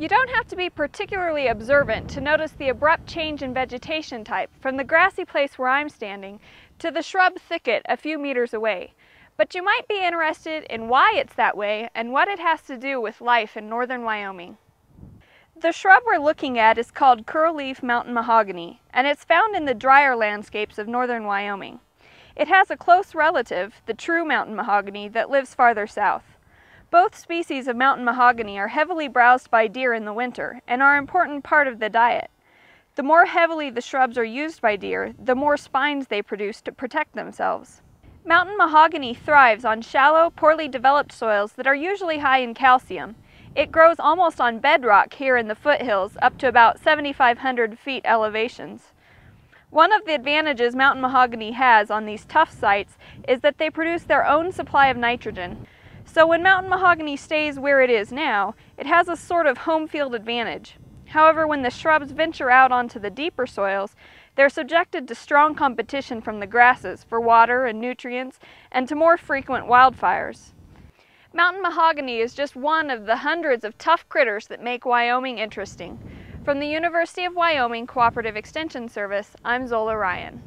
You don't have to be particularly observant to notice the abrupt change in vegetation type from the grassy place where I'm standing to the shrub thicket a few meters away. But you might be interested in why it's that way and what it has to do with life in northern Wyoming. The shrub we're looking at is called curlleaf mountain mahogany, and it's found in the drier landscapes of northern Wyoming. It has a close relative, the true mountain mahogany, that lives farther south. Both species of mountain mahogany are heavily browsed by deer in the winter and are an important part of the diet. The more heavily the shrubs are used by deer, the more spines they produce to protect themselves. Mountain mahogany thrives on shallow, poorly developed soils that are usually high in calcium. It grows almost on bedrock here in the foothills up to about 7,500 feet elevations. One of the advantages mountain mahogany has on these tough sites is that they produce their own supply of nitrogen. So when mountain mahogany stays where it is now, it has a sort of home field advantage. However, when the shrubs venture out onto the deeper soils, they're subjected to strong competition from the grasses for water and nutrients and to more frequent wildfires. Mountain mahogany is just one of the hundreds of tough critters that make Wyoming interesting. From the University of Wyoming Cooperative Extension Service, I'm Zola Ryan.